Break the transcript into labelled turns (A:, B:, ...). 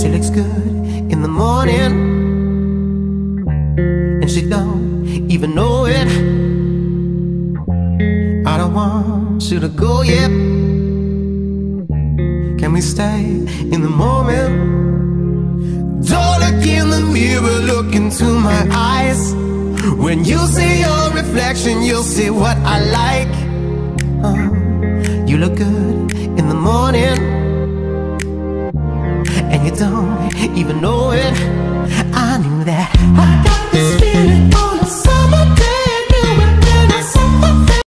A: She looks good in the morning, and she don't even know it. I don't want you to go yet. Can we stay in the moment? Don't look in the mirror, look into my eyes. When you see your reflection, you'll see what I like. Oh, you look good don't even know it.